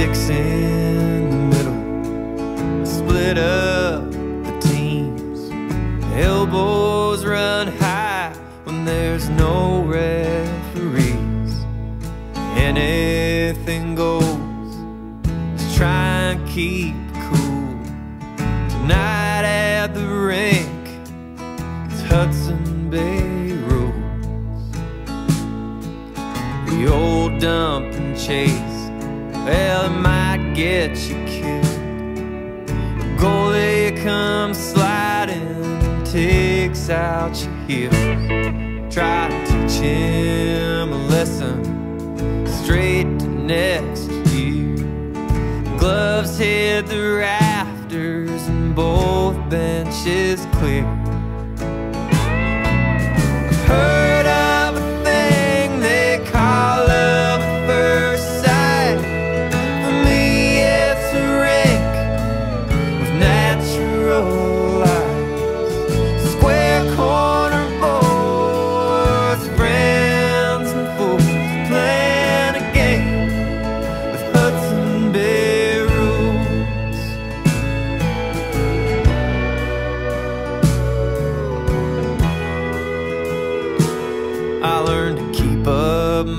sticks in the middle, split up the teams. Elbows run high when there's no referees. Anything goes. Just try and keep cool. Tonight at the rink, it's Hudson Bay rules. The old dump and chase, well, it might get you killed. Goalie comes sliding, takes out your heels. Try to teach him a lesson straight to next year. Gloves hit the rafters and both benches clear.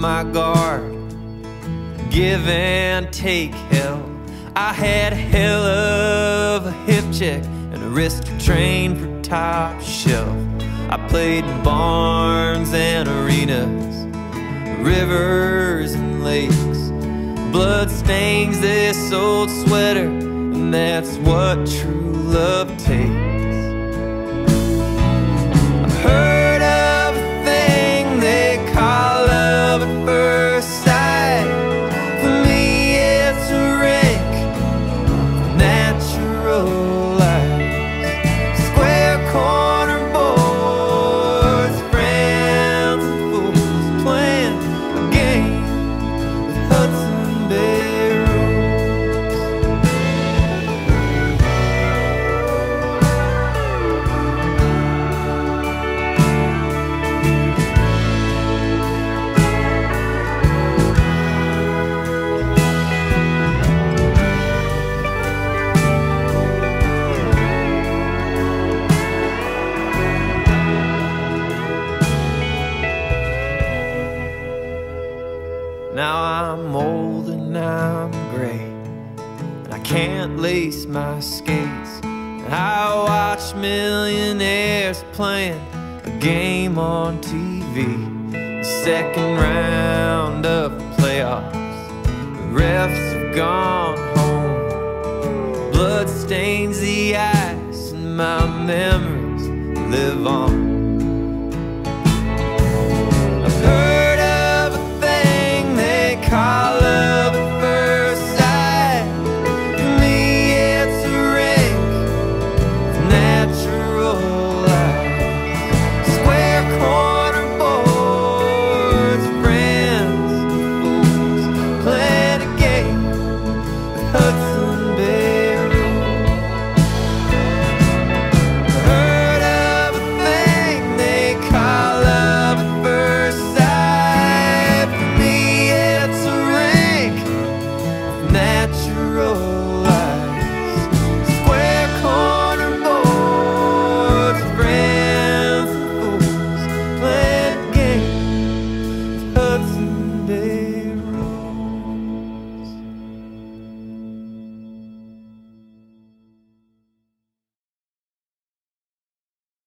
My guard, give and take hell. I had a hell of a hip check and a wrist train for top shelf. I played in barns and arenas, rivers and lakes. Blood stains this old sweater, and that's what true love takes. Now I'm old and I'm gray, and I can't lace my skates. And I watch millionaires playing a game on TV. The second round of the playoffs, the refs have gone home. Blood stains the ice, and my memories live on.